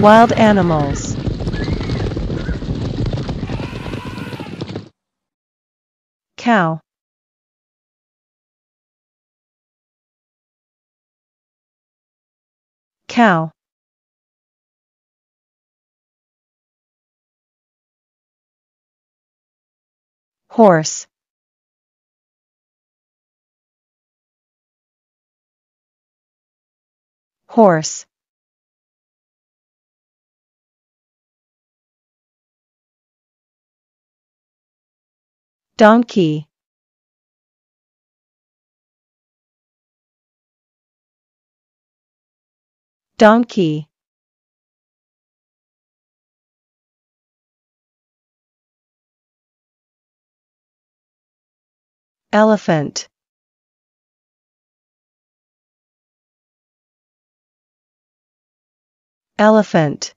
Wild animals. Cow. Cow. Horse. Horse. Donkey. Donkey. Elephant. Elephant.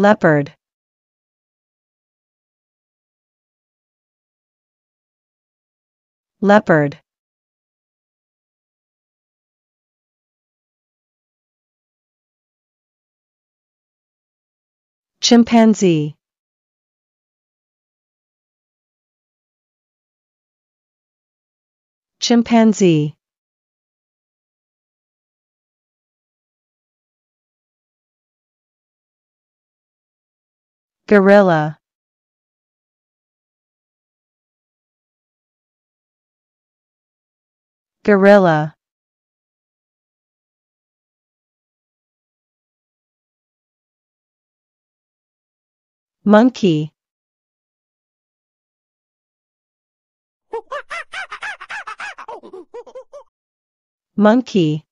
Leopard. Leopard. Chimpanzee. Chimpanzee. Gorilla. Gorilla. Monkey. Monkey.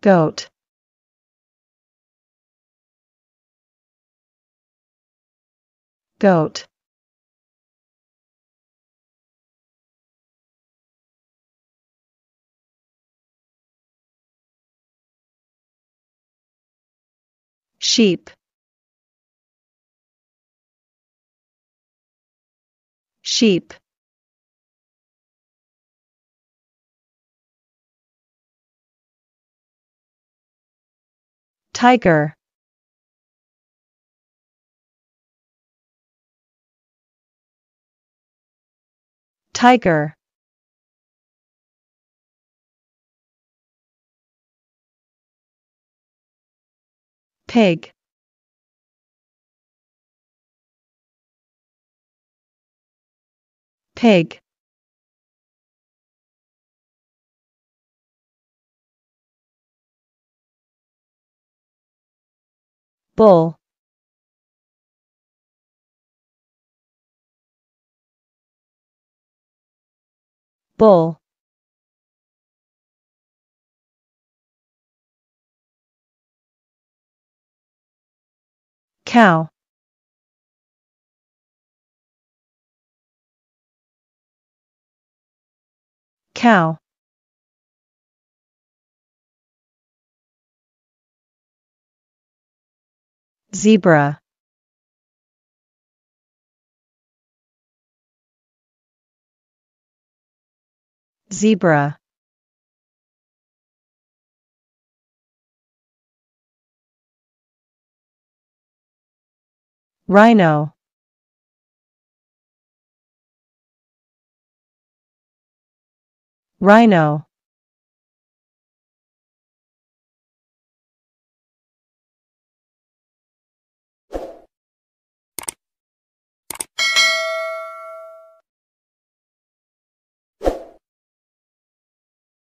Goat. Goat. Sheep. Sheep. Tiger. Tiger. Pig. Pig. Bull. Bull. Cow. Cow. Zebra. Zebra. Rhino. Rhino.